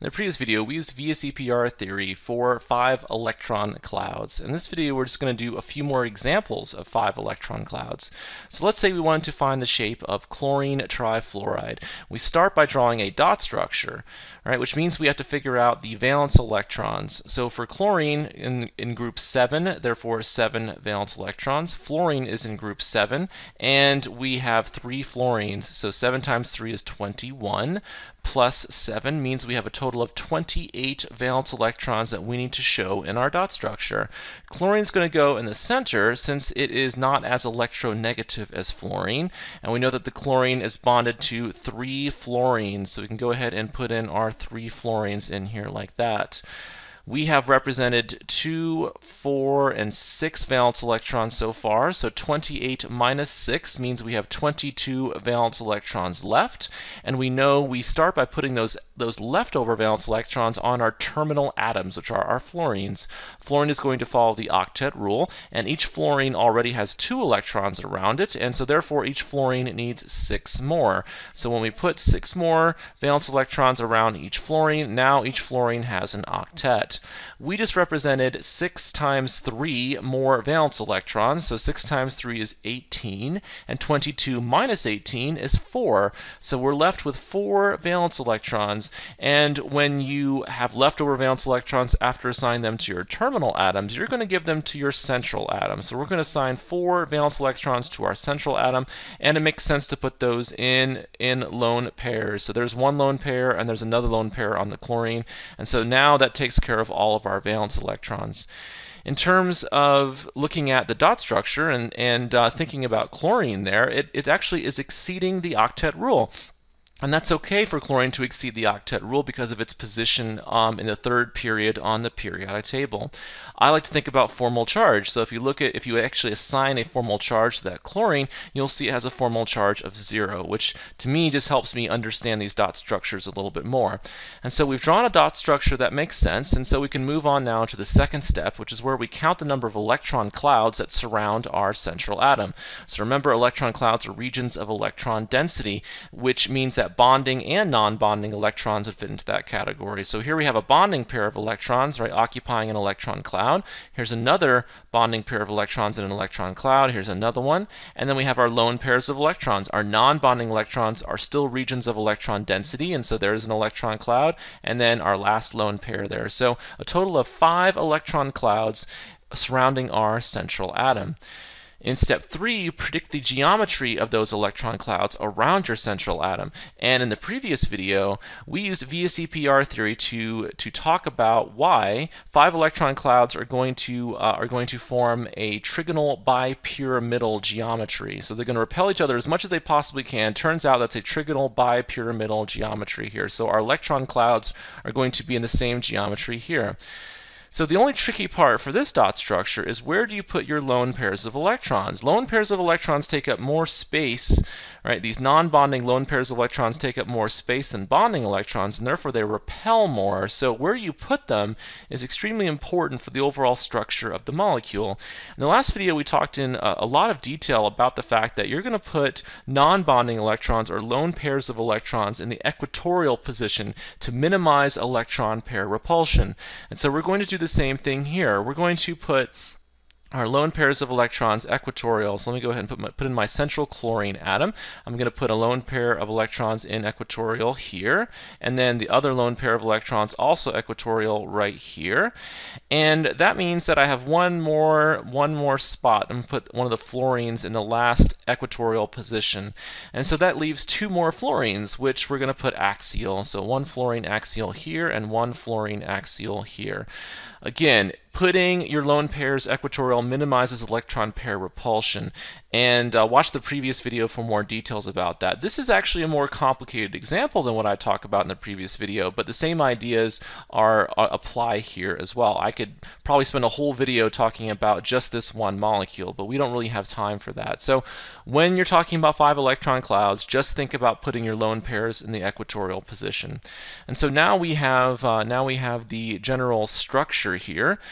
In the previous video, we used VSEPR theory for five electron clouds. In this video, we're just going to do a few more examples of five electron clouds. So let's say we wanted to find the shape of chlorine trifluoride. We start by drawing a dot structure, right, which means we have to figure out the valence electrons. So for chlorine in, in group 7, therefore 7 valence electrons. Fluorine is in group 7, and we have three fluorines, so 7 times 3 is 21 plus 7 means we have a total of 28 valence electrons that we need to show in our dot structure. Chlorine is going to go in the center since it is not as electronegative as fluorine, and we know that the chlorine is bonded to three fluorines, so we can go ahead and put in our three fluorines in here like that we have represented 2, 4, and 6 valence electrons so far. So 28 minus 6 means we have 22 valence electrons left. And we know we start by putting those, those leftover valence electrons on our terminal atoms, which are our fluorines. Fluorine is going to follow the octet rule, and each fluorine already has 2 electrons around it, and so therefore each fluorine needs 6 more. So when we put 6 more valence electrons around each fluorine, now each fluorine has an octet we just represented 6 times 3 more valence electrons. So 6 times 3 is 18, and 22 minus 18 is 4. So we're left with 4 valence electrons. And when you have leftover valence electrons after assigning them to your terminal atoms, you're going to give them to your central atom. So we're going to assign 4 valence electrons to our central atom, and it makes sense to put those in, in lone pairs. So there's one lone pair, and there's another lone pair on the chlorine. And so now that takes care of all of our valence electrons. In terms of looking at the dot structure and, and uh, thinking about chlorine there, it, it actually is exceeding the octet rule. And that's okay for chlorine to exceed the octet rule because of its position um, in the third period on the periodic table. I like to think about formal charge. So if you look at, if you actually assign a formal charge to that chlorine, you'll see it has a formal charge of zero, which to me just helps me understand these dot structures a little bit more. And so we've drawn a dot structure that makes sense, and so we can move on now to the second step, which is where we count the number of electron clouds that surround our central atom. So remember, electron clouds are regions of electron density, which means that bonding and non-bonding electrons would fit into that category. So here we have a bonding pair of electrons, right, occupying an electron cloud. Here's another bonding pair of electrons in an electron cloud. Here's another one. And then we have our lone pairs of electrons. Our non-bonding electrons are still regions of electron density, and so there's an electron cloud. And then our last lone pair there. So a total of five electron clouds surrounding our central atom. In step three, you predict the geometry of those electron clouds around your central atom. And in the previous video, we used VSEPR theory to, to talk about why five electron clouds are going to, uh, are going to form a trigonal bipyramidal geometry. So they're going to repel each other as much as they possibly can. Turns out that's a trigonal bipyramidal geometry here. So our electron clouds are going to be in the same geometry here. So the only tricky part for this dot structure is where do you put your lone pairs of electrons? Lone pairs of electrons take up more space, right? These non-bonding lone pairs of electrons take up more space than bonding electrons, and therefore they repel more. So where you put them is extremely important for the overall structure of the molecule. In the last video, we talked in a, a lot of detail about the fact that you're going to put non-bonding electrons or lone pairs of electrons in the equatorial position to minimize electron pair repulsion. And so we're going to do the same thing here. We're going to put our lone pairs of electrons equatorial. So let me go ahead and put, my, put in my central chlorine atom. I'm going to put a lone pair of electrons in equatorial here, and then the other lone pair of electrons also equatorial right here. And that means that I have one more one more spot. I'm going to put one of the fluorines in the last equatorial position. And so that leaves two more fluorines, which we're going to put axial. So one fluorine axial here and one fluorine axial here. Again, putting your lone pairs equatorial minimizes electron pair repulsion. And uh, watch the previous video for more details about that. This is actually a more complicated example than what I talked about in the previous video, but the same ideas are uh, apply here as well. I could probably spend a whole video talking about just this one molecule, but we don't really have time for that. So when you're talking about five electron clouds, just think about putting your lone pairs in the equatorial position. And so now we have uh, now we have the general structure here.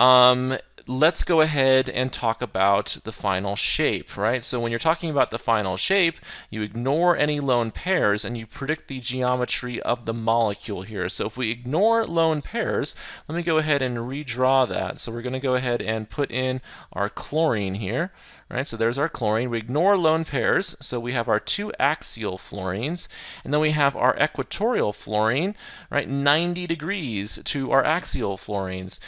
um, let's go ahead and talk about the final shape, right? So when you're talking about the final shape, you ignore any lone pairs and you predict the geometry of the molecule here. So if we ignore lone pairs, let me go ahead and redraw that. So we're going to go ahead and put in our chlorine here. Right, so there's our chlorine. We ignore lone pairs, so we have our two axial fluorines, and then we have our equatorial fluorine, right, 90 degrees to our axial fluorines.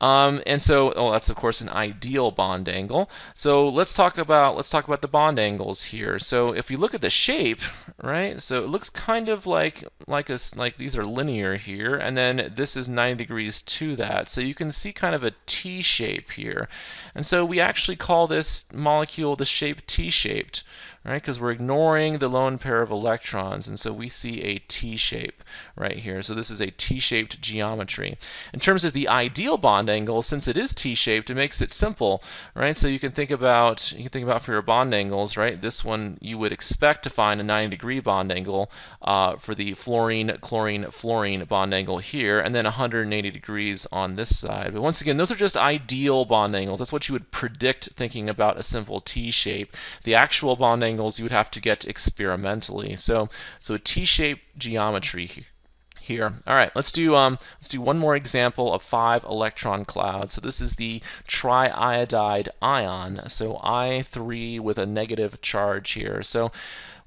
Um, and so, oh, that's of course an ideal bond angle. So let's talk about let's talk about the bond angles here. So if you look at the shape, right, so it looks kind of like like a like these are linear here, and then this is 90 degrees to that. So you can see kind of a T shape here, and so we actually call this molecule the shape T-shaped, right? Because we're ignoring the lone pair of electrons, and so we see a T-shape right here. So this is a T-shaped geometry. In terms of the ideal bond angle, since it is T-shaped, it makes it simple, right? So you can think about you can think about for your bond angles, right? This one you would expect to find a 90 degree bond angle uh, for the fluorine, chlorine, fluorine bond angle here, and then 180 degrees on this side. But once again, those are just ideal bond angles. That's what you would predict thinking about a simple T shape. The actual bond angles you would have to get experimentally. So, so T-shaped geometry here. All right, let's do um, let's do one more example of five electron clouds. So this is the triiodide ion. So I3 with a negative charge here. So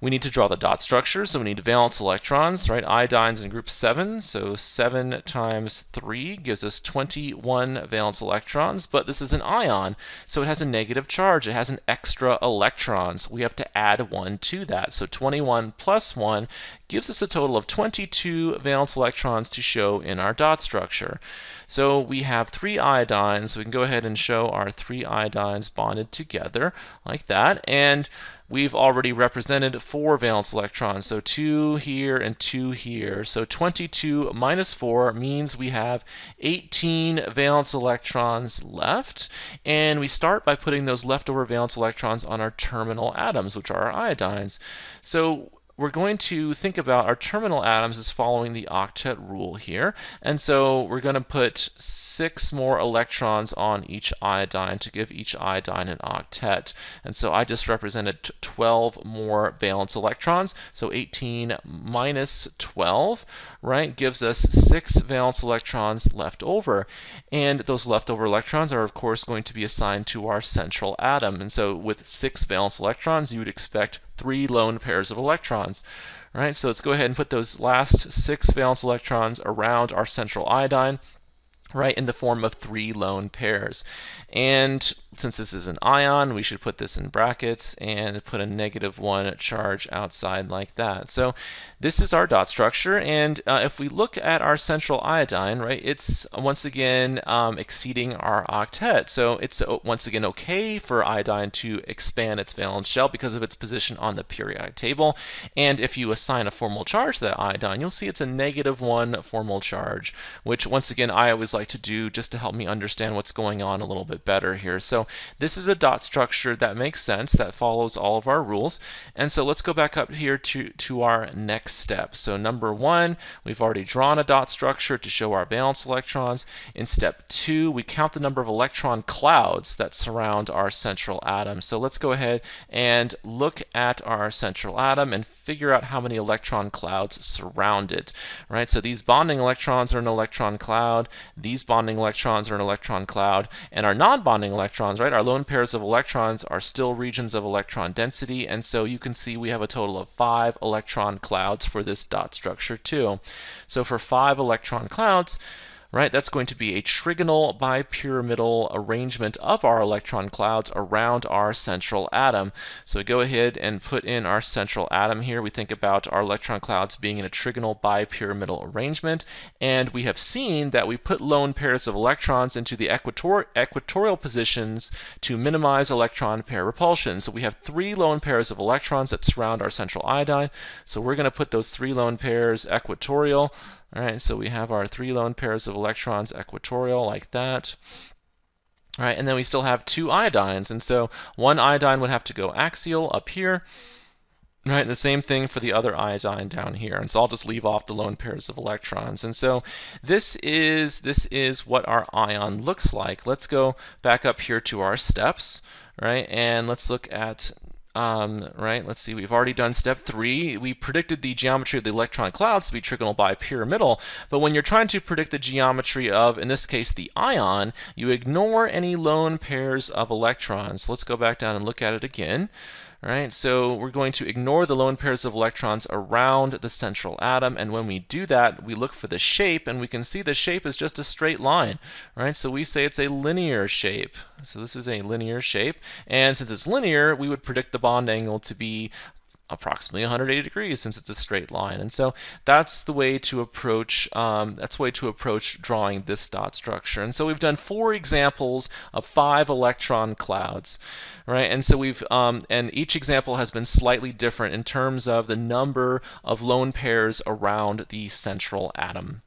we need to draw the dot structure, so we need valence electrons, right? Iodine's in group 7, so 7 times 3 gives us 21 valence electrons, but this is an ion, so it has a negative charge. It has an extra electrons. We have to add 1 to that, so 21 plus 1 gives us a total of 22 valence electrons to show in our dot structure. So we have three iodines, so we can go ahead and show our three iodines bonded together like that, and we've already represented four valence electrons. So two here and two here. So 22 minus 4 means we have 18 valence electrons left. And we start by putting those leftover valence electrons on our terminal atoms, which are our iodines. So we're going to think about our terminal atoms as following the octet rule here. And so we're going to put six more electrons on each iodine to give each iodine an octet. And so I just represented 12 more valence electrons. So 18 minus 12, right, gives us six valence electrons left over. And those leftover electrons are, of course, going to be assigned to our central atom. And so with six valence electrons, you would expect three lone pairs of electrons. All right, so let's go ahead and put those last six valence electrons around our central iodine right, in the form of three lone pairs. And since this is an ion, we should put this in brackets and put a negative one charge outside like that. So this is our dot structure, and uh, if we look at our central iodine, right, it's once again um, exceeding our octet. So it's uh, once again okay for iodine to expand its valence shell because of its position on the periodic table. And if you assign a formal charge to that iodine, you'll see it's a negative one formal charge, which once again I always like to do just to help me understand what's going on a little bit better here. So this is a dot structure that makes sense, that follows all of our rules. And so let's go back up here to, to our next step. So number one, we've already drawn a dot structure to show our valence electrons. In step two, we count the number of electron clouds that surround our central atom. So let's go ahead and look at our central atom and figure out how many electron clouds surround it, right? So these bonding electrons are an electron cloud, these bonding electrons are an electron cloud, and our non-bonding electrons, right, our lone pairs of electrons are still regions of electron density, and so you can see we have a total of five electron clouds for this dot structure too. So for five electron clouds, right? That's going to be a trigonal bipyramidal arrangement of our electron clouds around our central atom. So go ahead and put in our central atom here. We think about our electron clouds being in a trigonal bipyramidal arrangement, and we have seen that we put lone pairs of electrons into the equator equatorial positions to minimize electron pair repulsion. So we have three lone pairs of electrons that surround our central iodine. So we're going to put those three lone pairs equatorial all right, so we have our three lone pairs of electrons equatorial like that. All right, and then we still have two iodines, and so one iodine would have to go axial up here, Right, and the same thing for the other iodine down here. And so I'll just leave off the lone pairs of electrons. And so this is this is what our ion looks like. Let's go back up here to our steps, right? And let's look at um, right, let's see, we've already done step three. We predicted the geometry of the electron clouds to be trigonal bipyramidal, but when you're trying to predict the geometry of, in this case, the ion, you ignore any lone pairs of electrons. Let's go back down and look at it again. Right, so we're going to ignore the lone pairs of electrons around the central atom, and when we do that, we look for the shape, and we can see the shape is just a straight line, right? So we say it's a linear shape. So this is a linear shape, and since it's linear, we would predict the bond angle to be approximately 180 degrees since it's a straight line. And so that's the way to approach um, that's the way to approach drawing this dot structure. And so we've done four examples of five electron clouds, right? And so we've um, and each example has been slightly different in terms of the number of lone pairs around the central atom.